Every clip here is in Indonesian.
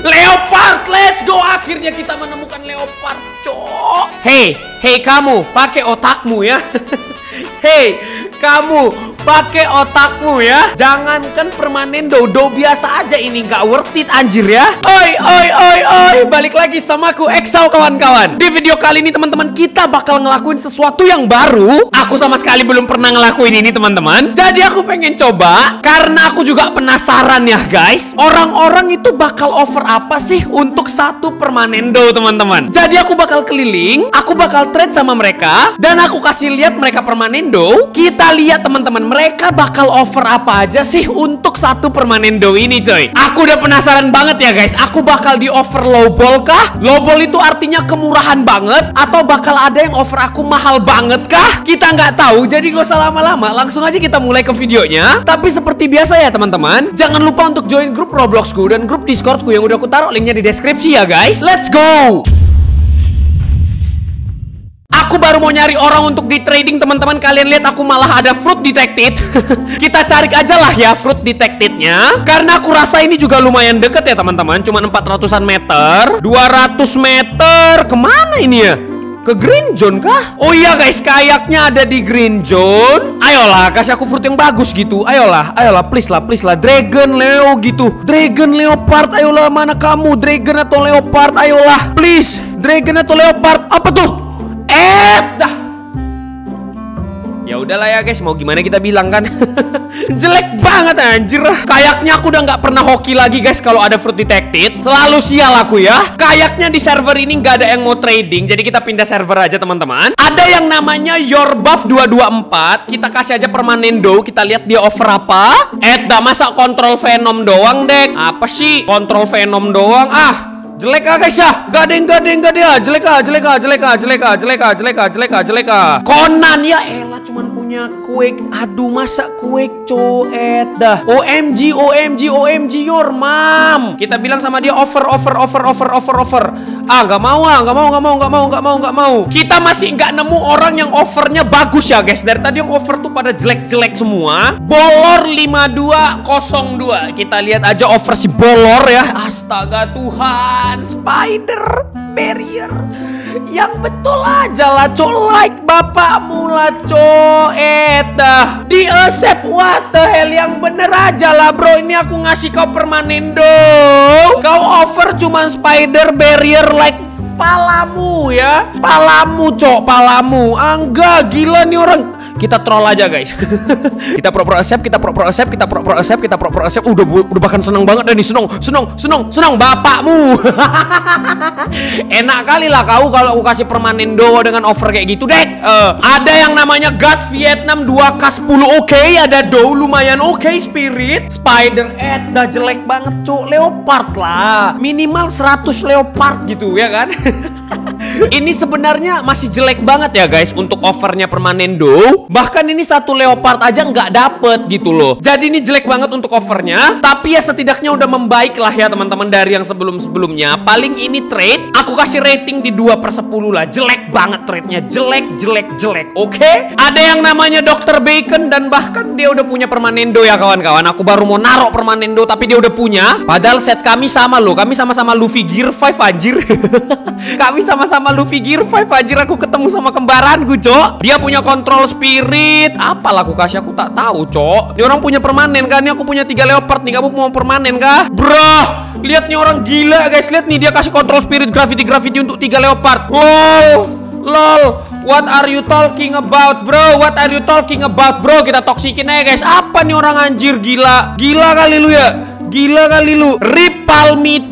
Leopard, let's go. Akhirnya kita menemukan leopard, cok. Hey, hey kamu, pakai otakmu ya. hey, kamu pakai otakmu ya. Jangankan permanen dodo biasa aja ini nggak worth it anjir ya. Oi, oi, oi, oi. Balik lagi sama aku Exal kawan-kawan. Di video kali ini teman-teman kita bakal ngelakuin sesuatu yang baru. Aku sama sekali belum pernah ngelakuin ini teman-teman. Jadi aku pengen coba karena aku juga penasaran ya guys. Orang-orang itu bakal offer apa sih untuk satu permanendo teman-teman. Jadi aku bakal keliling, aku bakal trade sama mereka dan aku kasih lihat mereka permanendo. Kita lihat teman-teman mereka bakal offer apa aja sih untuk satu permanendo ini coy Aku udah penasaran banget ya guys Aku bakal di offer lowball kah? Lowball itu artinya kemurahan banget Atau bakal ada yang offer aku mahal banget kah? Kita nggak tahu jadi gak usah lama-lama Langsung aja kita mulai ke videonya Tapi seperti biasa ya teman-teman Jangan lupa untuk join grup Robloxku dan grup Discordku yang udah aku taruh linknya di deskripsi ya guys Let's go! Aku baru mau nyari orang untuk di trading teman-teman Kalian lihat aku malah ada fruit detected Kita cari aja lah ya fruit detectednya Karena aku rasa ini juga lumayan deket ya teman-teman Cuma 400an meter 200 meter Ke mana ini ya? Ke green zone kah? Oh iya guys, kayaknya ada di green zone. Ayolah, kasih aku fruit yang bagus gitu. Ayolah, ayolah, please lah, please lah. Dragon, Leo gitu. Dragon, Leopard, ayolah, mana kamu? Dragon atau Leopard? Ayolah, please. Dragon atau Leopard? Apa tuh? Eh, dah. Ya udahlah ya guys, mau gimana kita bilang kan? Jelek banget anjir. Kayaknya aku udah nggak pernah hoki lagi guys kalau ada fruit detected. Selalu sial aku ya. Kayaknya di server ini nggak ada yang mau trading, jadi kita pindah server aja teman-teman. Ada yang namanya Your Buff 224. Kita kasih aja permanendo, kita lihat dia offer apa. Eh, dah masa kontrol Venom doang, Dek? Apa sih? Kontrol Venom doang? Ah, Jelek ah guys ya Gading gading gading ah Jelek ah jelek ah jelek ah jelek ah jelek ah jelek ah jelek ah jelek ah. Conan ya. Elah cuman punya Quake Aduh masa Quake coet dah. OMG OMG OMG your mom. Kita bilang sama dia offer offer offer offer offer offer. Ah nggak mau ah nggak mau nggak mau nggak mau nggak mau nggak mau. Kita masih nggak nemu orang yang offernya bagus ya guys. Dari tadi yang offer tuh pada jelek-jelek semua. Bolor 5202 Kita lihat aja offer si Bolor ya. Astaga Tuhan Spider Barrier Yang betul aja lah co Like bapakmu lah co Eta Di accept what the hell? Yang bener aja lah bro. Ini aku ngasih kau permanendo Kau offer cuman Spider Barrier like palamu ya. Palamu cok palamu. Angga gila nih orang kita troll aja guys. Kita pro pro accept kita pro pro accept kita pro pro accept kita pro pro accept. Udah udah bahkan seneng banget dan seneng seneng seneng seneng bapakmu. Enak kali lah kau kalau aku kasih permanendo dengan offer kayak gitu dek. Uh, ada yang namanya God Vietnam 2K10 oke. Okay. ada Dow lumayan oke okay. Spirit. Spider Ed dah jelek banget cuk. Leopard lah. Minimal 100 Leopard gitu ya kan ini sebenarnya masih jelek banget ya guys untuk offernya permanendo. Bahkan ini satu leopard aja nggak dapet gitu loh. Jadi ini jelek banget untuk offernya. Tapi ya setidaknya udah membaik lah ya teman-teman dari yang sebelum-sebelumnya. Paling ini trade, aku kasih rating di 2 per 10 lah. Jelek banget trade-nya. Jelek, jelek, jelek. Oke? Okay? Ada yang namanya Dr. Bacon dan bahkan dia udah punya permanendo ya kawan-kawan. Aku baru mau naruh permanendo tapi dia udah punya. Padahal set kami sama loh. Kami sama-sama Luffy Gear 5 anjir. kami sama-sama Luffy Gear 5 anjir aku ketemu sama kembaranku, Cok. Dia punya kontrol spirit. Apalah aku kasih aku tak tahu, Cok. Ini orang punya permanen kan? Ini aku punya tiga leopard nih. Kamu mau permanen kah? Bro, lihat nih orang gila, guys. Lihat nih dia kasih kontrol spirit gravity gravity untuk tiga leopard. Lol. Lol, what are you talking about, bro? What are you talking about, bro? Kita toksikin aja, guys. Apa nih orang anjir gila? Gila kali lu ya? Gila kali lu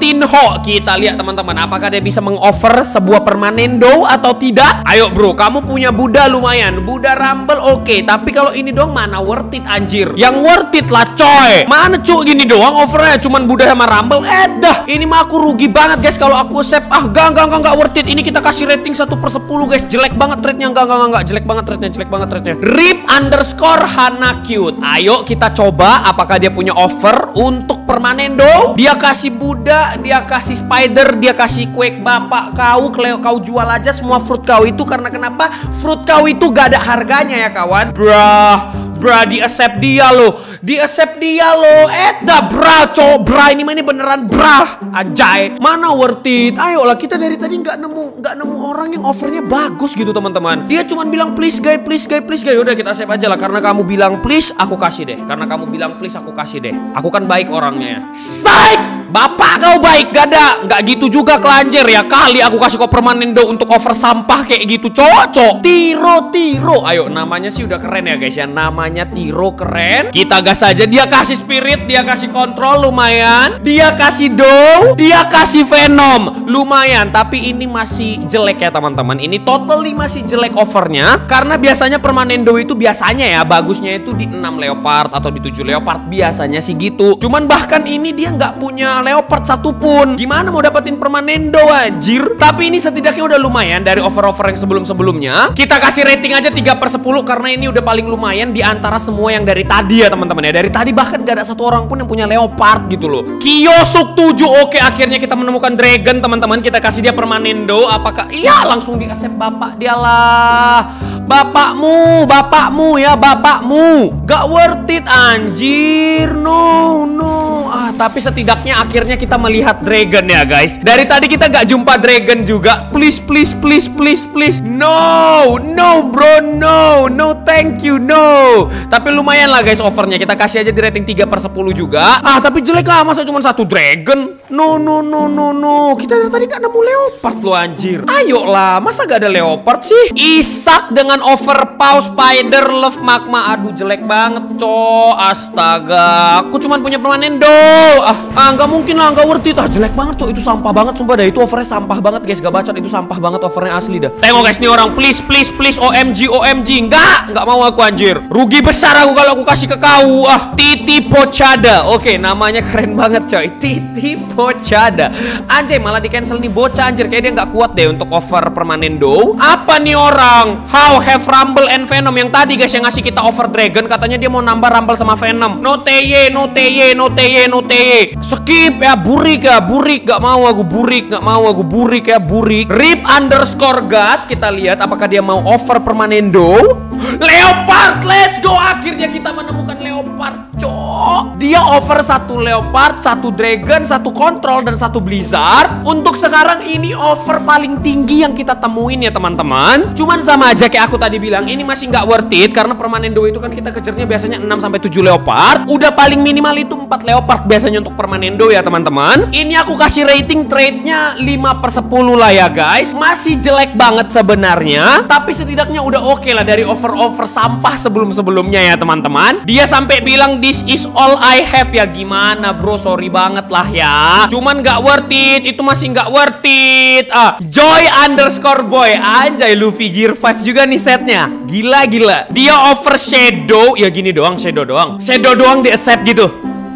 Ripalmitinho Kita lihat teman-teman Apakah dia bisa mengoffer sebuah permanendo atau tidak? Ayo bro Kamu punya Buddha lumayan. Buddha Rumble oke. Okay. Tapi kalau ini doang mana worth it anjir? Yang worth it lah coy. Mana cu gini doang offernya? Cuman Buddha sama Rumble? Eh dah. Ini mah aku rugi banget guys Kalau aku save Ah gak gak gak gak worth it. Ini kita kasih rating 1 per 10 guys. Jelek banget trade-nya. Gak gak gak Jelek banget trade-nya Jelek banget trade-nya. Rip underscore Hana cute. Ayo kita coba Apakah dia punya offer Untuk permanendo dia kasih Buddha dia kasih spider dia kasih quake bapak kau Cleo kau jual aja semua fruit kau itu. Karena kenapa? Fruit kau itu gak ada harganya ya kawan. Brah bra di accept dia lo. Di accept dia lo. Eta bra cowok. Bra ini mah beneran bra. Ajay mana worth it? Ayolah kita dari tadi nggak nemu nggak nemu orang yang offernya bagus gitu teman-teman. Dia cuma bilang please guys please guys please guys udah kita save aja lah. Karena kamu bilang please aku kasih deh. Karena kamu bilang please aku kasih deh. Aku kan baik orangnya Psych! Bapak kau baik gak ada Nggak gitu juga kelanjer ya. Kali aku kasih kau permanendo untuk over sampah kayak gitu Cocok Tiro Tiro. Ayo namanya sih udah keren ya guys ya. Namanya Tiro keren. Kita gas aja. Dia kasih spirit Dia kasih kontrol lumayan. Dia kasih dow Dia kasih venom Lumayan. Tapi ini masih jelek ya teman-teman. Ini totally masih jelek overnya. Karena biasanya permanendo itu biasanya ya Bagusnya itu di 6 leopard Atau di 7 leopard. Biasanya sih gitu. Cuman bahkan ini dia nggak punya leopard satupun. Gimana mau dapetin permanendo anjir? Tapi ini setidaknya udah lumayan dari over-over yang sebelum-sebelumnya. Kita kasih rating aja 3 per 10 karena ini udah paling lumayan di antara semua yang dari tadi ya teman-teman ya. Dari tadi bahkan gak ada satu orang pun yang punya leopard gitu loh. Kiosuk 7 oke akhirnya kita menemukan dragon teman-teman. Kita kasih dia permanendo. Apakah iya langsung di accept bapak dia lah. Bapakmu, bapakmu ya, bapakmu. Gak worth it anjir. No, no. Ah, tapi setidaknya akhirnya kita melihat dragon ya, guys. Dari tadi kita gak jumpa dragon juga. Please, please, please, please, please. No, no, bro, no. No, thank you, no. Tapi lumayan lah guys overnya. Kita kasih aja di rating 3 per 10 juga. Ah, tapi jelek lah masa cuma satu dragon. No, no, no, no, no. Kita tadi gak nemu leopard lo anjir. Ayo lah, masa gak ada leopard sih? Isak dengan overpower spider love magma. Aduh, jelek banget, co. Astaga. Aku cuma punya permanendo. Ah, ah nggak mungkin lah, nggak worth it. Ah, jelek banget, co. Itu sampah banget, sumpah dah. Itu overnya sampah banget, guys. Gak bacot, itu sampah banget overnya asli dah. Tengok guys, nih orang. Please, please, please. OMG, OMG. Nggak, nggak mau aku anjir. Rugi besar aku kalau aku kasih ke kau. Ah, Titi Pochada. Oke, namanya keren banget, coy. Titi Pochada. Anjay, malah di cancel nih bocah anjir. Kayak dia nggak kuat deh untuk over permanendo. Apa nih orang? How have Rumble and Venom yang tadi guys yang ngasih kita over Dragon katanya dia mau nambah Rumble sama Venom. No TY, no TY, no TY, no TY. Skip ya burik ya burik gak mau aku burik gak mau aku burik ya burik. Rip underscore God kita lihat apakah dia mau over permanendo. Leopard, let's go. Akhirnya kita menemukan Leopard, cok. Dia over satu Leopard, satu Dragon, satu Control dan satu Blizzard. Untuk sekarang ini over paling tinggi yang kita temuin ya teman-teman. Cuman sama aja kayak aku tadi bilang, ini masih nggak worth it karena permanendo itu kan kita kejarnya biasanya 6 sampai 7 Leopard. Udah paling minimal itu 4 Leopard biasanya untuk permanendo ya teman-teman. Ini aku kasih rating trade-nya 5 per 10 lah ya guys. Masih jelek banget sebenarnya, tapi setidaknya udah oke lah dari over-over sampah sebelum-sebelumnya ya teman-teman. Dia sampai bilang this is all I have ya gimana bro, sorry banget lah ya. Cuman nggak worth it, itu masih nggak worth it. Ah, Joy underscore boy, anjay Luffy Gear 5 juga nih setnya. Gila gila. Dia over shadow, ya gini doang, shadow doang. Shadow doang di accept gitu.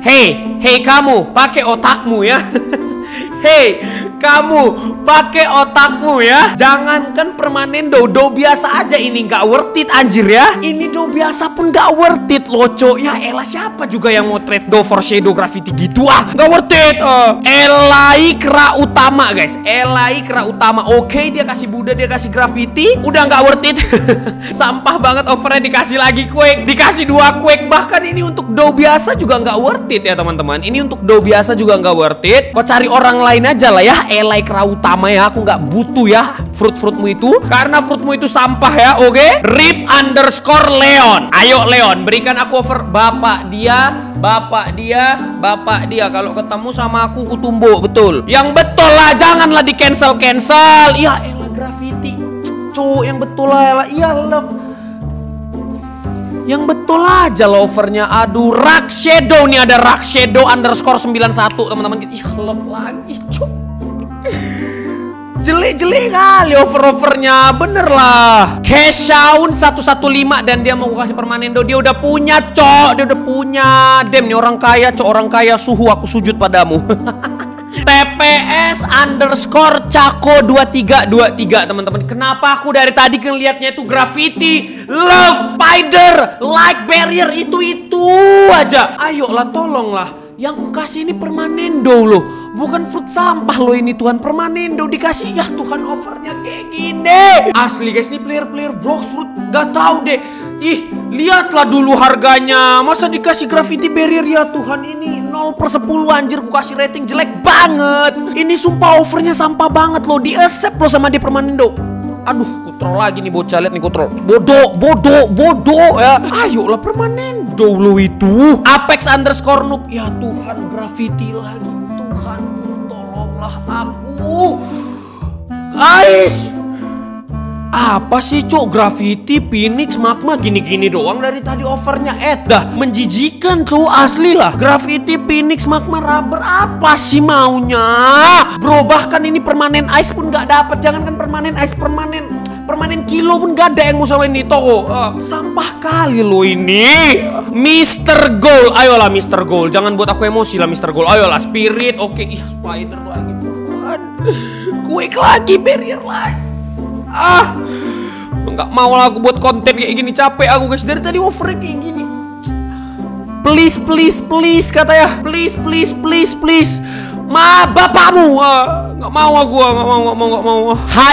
Hey, hey kamu, pakai otakmu ya. hey, kamu pakai otakmu ya. Jangankan permanen do, do biasa aja ini nggak worth it anjir ya. Ini do biasa pun nggak worth it loh, cok. Ya elah siapa juga yang mau trade do for shadow graffiti gitu ah? Nggak worth it. Uh. Elai kera utama guys. Elai kera utama. Oke dia kasih Buddha, dia kasih graffiti. Udah nggak worth it. Sampah banget overnya dikasih lagi quake, dikasih dua quake. Bahkan ini untuk do biasa juga nggak worth it ya teman-teman. Ini untuk do biasa juga nggak worth it. Kok cari orang lain aja lah ya elai kera utama ya. Aku nggak butuh ya fruit-fruitmu itu. Karena fruitmu itu sampah ya oke? Okay? rip underscore Leon. Ayo Leon berikan aku over bapak dia bapak dia bapak dia. Kalau ketemu sama aku kutumbo betul. Yang betul lah janganlah di cancel cancel ya elah graffiti. Cowok yang betul lah elah. Iya love. Yang betul aja lovernya Aduh Rock Shadow nih ada Rock Shadow underscore 91 teman-teman. Ih love lagi cuk Jelek-jelek kali over-overnya Bener lah. Keshaun 115 Dan dia mau kasih permanendo. Dia udah punya cok. Dia udah punya. Dem nih orang kaya cok. Orang kaya suhu aku sujud padamu. TPS underscore Cako 2323 teman-teman. Kenapa aku dari tadi ngelihatnya itu graffiti Love Spider Like barrier Itu-itu aja. Ayolah tolonglah. Yang ku kasih ini permanendo loh Bukan fruit sampah loh ini Tuhan Permanendo dikasih Ya Tuhan overnya kayak gini Asli guys ini player-player blocks fruit Gak tahu deh Ih, lihatlah dulu harganya. Masa dikasih graffiti barrier ya Tuhan ini 0 per 10 anjir ku kasih rating jelek banget. Ini sumpah overnya sampah banget loh. Di accept loh sama di Permanindo. Aduh, kutrol lagi nih bocah lihat nih kutrol. Bodoh, bodoh, bodoh ya. Ayolah Permanendo lo itu. Apex underscore noob. Ya Tuhan, graffiti lagi. Tuhan, tolonglah aku. Guys, apa sih cok? Graffiti Phoenix magma gini-gini doang dari tadi overnya. Eh dah menjijikan cok asli lah. Graffiti Phoenix magma rubber apa sih maunya? Bro bahkan ini permanen ice pun nggak dapat jangankan permanen ice permanen permanen kilo pun gak ada yang mau sama ini toko. Uh, sampah kali lo ini. Mr. Gold. Ayolah Mr. Gold. Jangan buat aku emosi lah Mr. Gold. Ayolah spirit. Oke okay. ih spider lagi quick lagi barrier lagi. Ah. Nggak mau lah aku buat konten kayak gini. Capek aku guys. Dari tadi over kayak gini. Please please please kata ya. Please please please please ma bapakmu. Ah, nggak mau aku ah, nggak mau nggak mau nggak mau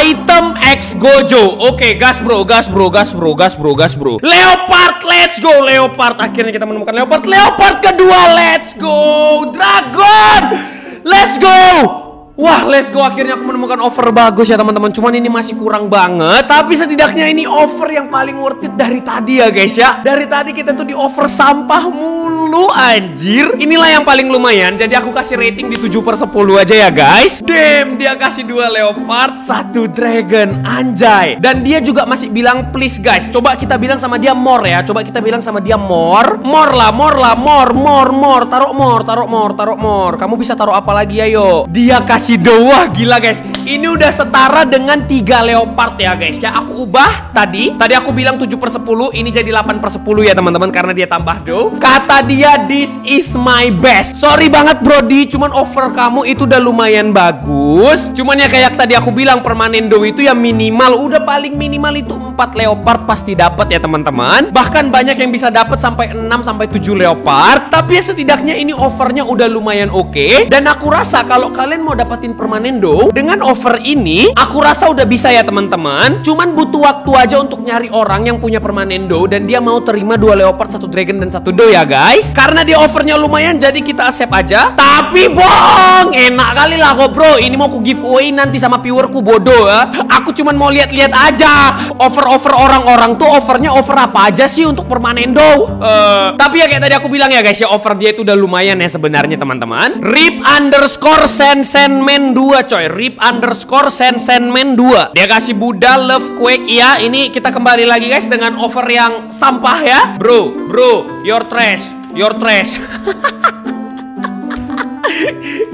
item X Gojo. Oke gas bro gas bro gas bro gas bro gas bro. Leopard let's go. Leopard akhirnya kita menemukan leopard. Leopard kedua let's go. Dragon let's go. Wah, let's go. Akhirnya aku menemukan offer bagus ya teman-teman. Cuman ini masih kurang banget. Tapi setidaknya ini offer yang paling worth it dari tadi ya guys ya. Dari tadi kita tuh di offer sampah mulu anjir. Inilah yang paling lumayan. Jadi aku kasih rating di 7 per 10 aja ya guys. Damn, dia kasih dua leopard, satu dragon. Anjay. Dan dia juga masih bilang please guys. Coba kita bilang sama dia more ya. Coba kita bilang sama dia more. More lah, more lah, more, more, more. Taruh more, taruh more, taruh more. Kamu bisa taruh apa lagi ayo? Dia kasih Wah gila guys Ini udah setara dengan 3 leopard ya guys Ya aku ubah tadi Tadi aku bilang 7 per 10 Ini jadi 8 per 10 ya teman-teman Karena dia tambah do Kata dia this is my best. Sorry banget Brody. Cuman offer kamu itu udah lumayan bagus. Cuman ya kayak tadi aku bilang Permanen do itu ya minimal. Udah paling minimal itu 4 leopard pasti dapat ya teman-teman. Bahkan banyak yang bisa dapat sampai 6 sampai 7 leopard. Tapi ya setidaknya ini offernya udah lumayan oke. Okay. Dan aku rasa kalau kalian mau dapat dapetin permanendo dengan offer ini aku rasa udah bisa ya teman-teman. Cuman butuh waktu aja untuk nyari orang yang punya permanendo dan dia mau terima dua leopard satu dragon dan satu do ya guys karena dia offernya lumayan jadi kita accept aja. Tapi bong enak kali lah kok bro. Ini mau ku giveaway nanti sama viewerku bodoh ya. Aku cuman mau lihat-lihat aja. Offer-offer orang-orang tuh offernya offer apa aja sih untuk permanendo uh, tapi ya kayak tadi aku bilang ya guys ya offer dia itu udah lumayan ya sebenarnya teman-teman. Rip underscore sen sen Senmen 2 coy. Rip underscore Sen Senmen 2 Dia kasih Buddha Love Quake. Iya ini kita kembali lagi guys Dengan offer yang sampah ya. Bro bro Your trash Your trash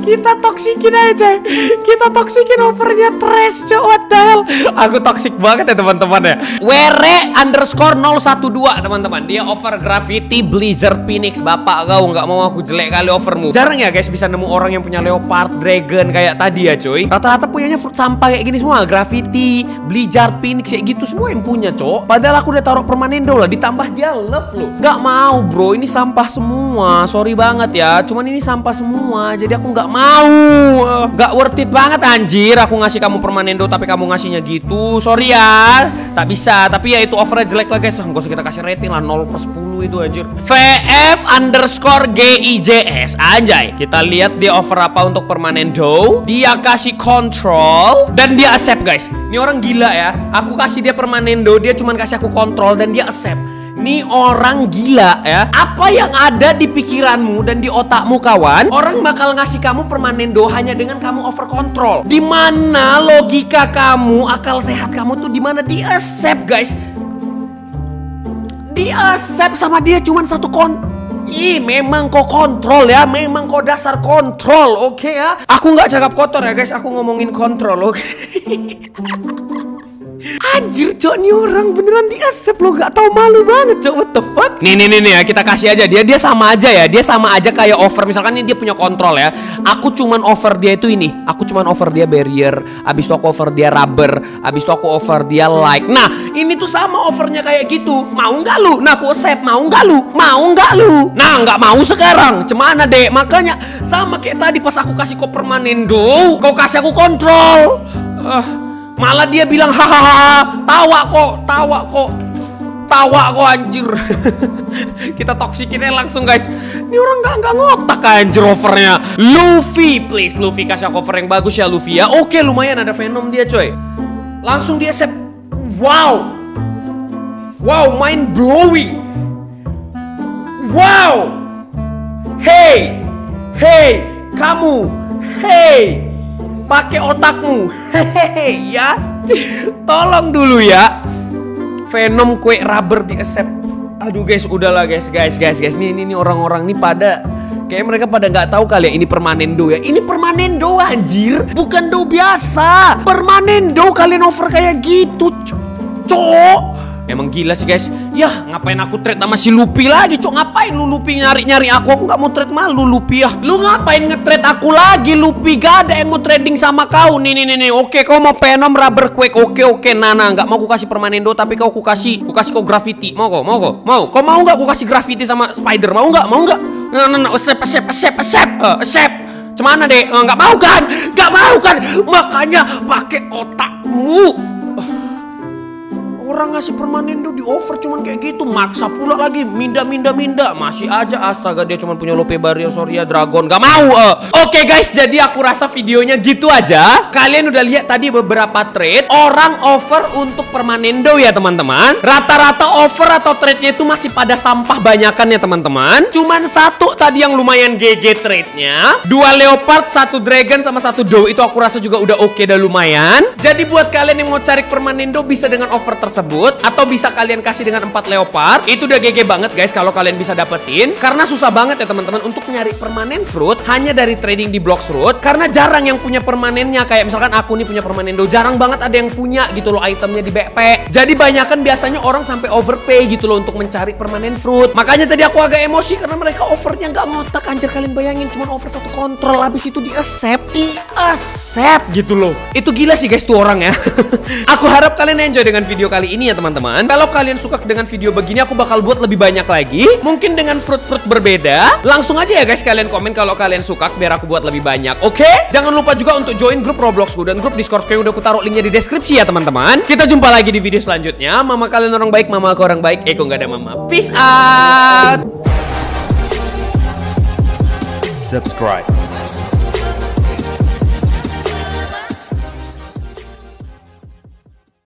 kita toksikin aja kita toksikin overnya trash cok. What the hell? Aku toksik banget ya teman-teman ya. Were underscore 012 teman-teman. Dia over graffiti blizzard phoenix. Bapak kau nggak mau aku jelek kali overmu. Jarang ya guys bisa nemu orang yang punya leopard dragon kayak tadi ya coy rata-rata punyanya fruit sampah kayak gini semua. Graffiti blizzard phoenix kayak gitu semua yang punya cok. Padahal aku udah taruh permanendo lah ditambah dia love loh. Nggak mau bro. Ini sampah semua. Sorry banget ya. Cuman ini sampah semua jadi aku nggak mau. Gak worth it banget anjir. Aku ngasih kamu permanendo tapi kamu ngasihnya gitu. Sorry ya. Tak bisa. Tapi ya itu overnya jelek lah guys. Gak usah kita kasih rating lah. 0 per 10 itu anjir. VF underscore GIJS Anjay. Kita lihat dia offer apa untuk permanendo Dia kasih control Dan dia accept guys. Ini orang gila ya. Aku kasih dia permanendo Dia cuma kasih aku control Dan dia accept Nih orang gila ya Apa yang ada di pikiranmu dan di otakmu kawan Orang bakal ngasih kamu permanendo hanya dengan kamu over control Di mana logika kamu, akal sehat kamu tuh di mana di accept guys Di accept sama dia cuman satu kon Ih, memang kok kontrol ya, memang kok dasar kontrol, oke okay ya. Aku nggak cakap kotor ya guys, aku ngomongin kontrol, oke. Okay? Anjir cok nih orang beneran di accept lo gak tau malu banget cok. What the fuck? Nih nih nih nih ya kita kasih aja. Dia dia sama aja ya. Dia sama aja kayak offer misalkan ini dia punya kontrol ya. Aku cuman offer dia itu ini. Aku cuman offer dia barrier. Abis itu aku offer dia rubber. Abis itu aku offer dia like. Nah ini tuh sama offernya kayak gitu. Mau nggak lu? Nah aku accept. Mau nggak lu? Mau nggak lu? Nah nggak mau sekarang. Cemana dek? Makanya sama kayak tadi pas aku kasih kau permanendo kau kasih aku kontrol. Uh, Malah dia bilang hahaha, tawa kok, tawa kok. Tawa kok anjir. Kita toksikinnya langsung guys. Ini orang nggak nggak ngotak anjir offernya. Luffy, please Luffy kasih aku offer yang bagus ya Luffy ya. Oke lumayan ada Venom dia coy. Langsung dia accept. Wow. Wow, mind blowing. Wow. Hey. Hey, kamu. Hey. Pakai otakmu. Hehehe ya. Tolong dulu ya. Venom kue rubber di accept. Aduh guys, udahlah guys, guys, guys, guys. Nih, ini, orang-orang nih pada Kayak mereka pada nggak tahu kali ya ini permanen do ya. Ini permanen do anjir, bukan do biasa. Permanen do kalian over kayak gitu, cok. Emang gila sih guys. Yah ngapain aku trade sama si Lupi lagi Cok? Ngapain lu Lupi nyari-nyari aku? Aku gak mau trade malu Lupi ya Lu ngapain nge-trade aku lagi Lupi? Gak ada yang mau trading sama kau. Nih nih nih nih. Oke kau mau Venom Rubber Quake. Oke oke. Nana Gak mau aku kasih permanendo Tapi kau aku kasih Aku kasih kau graffiti. Mau kau mau kau Mau. Kau mau gak aku kasih graffiti sama Spider? Mau gak mau gak Nah nah nah. Accept accept accept accept uh, Accept Cemana deh Gak mau kan? Gak mau kan? Makanya pakai otakmu Orang ngasih permanendo di over cuman kayak gitu. Maksa pula lagi Minda minda minda Masih aja astaga dia cuman punya lope barrier Sorry ya dragon. Gak mau uh. Oke okay, guys jadi aku rasa videonya gitu aja. Kalian udah lihat tadi beberapa trade. Orang over untuk permanendo ya teman-teman. Rata-rata over atau trade-nya itu masih pada sampah banyakan ya teman-teman. Cuman satu tadi yang lumayan GG trade-nya. Dua leopard, satu dragon sama satu doe. Itu aku rasa juga udah oke okay, dan lumayan. Jadi buat kalian yang mau cari permanendo bisa dengan over tersebut tersebut atau bisa kalian kasih dengan empat leopard itu udah GG banget guys kalau kalian bisa dapetin. Karena susah banget ya teman-teman untuk nyari permanen fruit hanya dari trading di blocks fruit. Karena jarang yang punya permanennya kayak misalkan aku nih punya permanendo jarang banget ada yang punya gitu loh itemnya di BP jadi banyak kan biasanya orang sampai overpay gitu loh untuk mencari permanen fruit. Makanya tadi aku agak emosi karena mereka overnya nggak ngotak anjir kalian bayangin cuma over satu kontrol habis itu di accept di accept gitu loh. Itu gila sih guys tuh orang ya aku harap kalian enjoy dengan video kali ini ya teman-teman. Kalau kalian suka dengan video begini aku bakal buat lebih banyak lagi. Mungkin dengan fruit-fruit berbeda. Langsung aja ya guys kalian komen kalau kalian suka biar aku buat lebih banyak Oke? Okay? Jangan lupa juga untuk join grup Robloxku dan grup Discord yang udah aku taruh linknya di deskripsi ya teman-teman. Kita jumpa lagi di video selanjutnya. Mama kalian orang baik, mama aku orang baik. Eko nggak ada mama. Peace out! Subscribe.